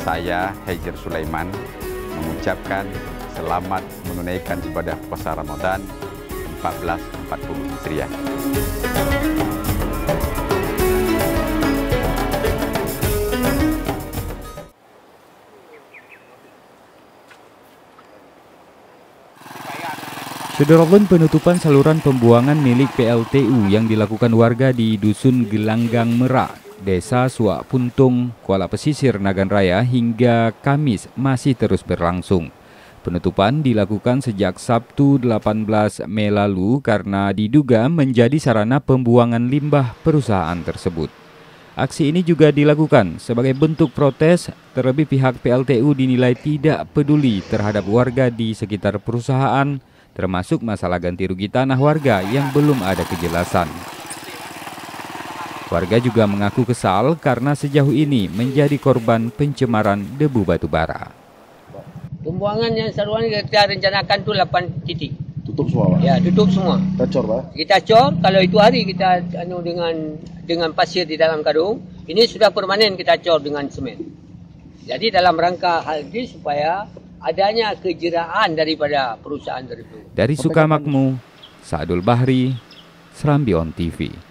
saya Hajar Sulaiman mengucapkan selamat menunaikan ibadah puasa Ramadan 1440 Hijriah. Sederoban penutupan saluran pembuangan milik PLTU yang dilakukan warga di Dusun Gelanggang Merak, Desa Suak Puntung, Kuala Pesisir, Nagan Raya hingga Kamis masih terus berlangsung. Penutupan dilakukan sejak Sabtu 18 Mei lalu karena diduga menjadi sarana pembuangan limbah perusahaan tersebut. Aksi ini juga dilakukan sebagai bentuk protes, terlebih pihak PLTU dinilai tidak peduli terhadap warga di sekitar perusahaan termasuk masalah ganti rugi tanah warga yang belum ada kejelasan. Warga juga mengaku kesal karena sejauh ini menjadi korban pencemaran debu batu bara. Pembuangan yang saluran kita rencanakan tu 8 titik. Tutup semua, Pak? Ya, tutup semua. Kita cor, Pak? Kita cor, kalau itu hari kita anu dengan dengan pasir di dalam karung, ini sudah permanen kita cor dengan semen. Jadi dalam rangka hal ini supaya adanya kejeraan daripada perusahaan tersebut. Dari Sukamakmu, Saadul Bahri, Serambi On TV.